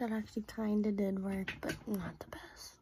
that actually kind of did work, but not the best.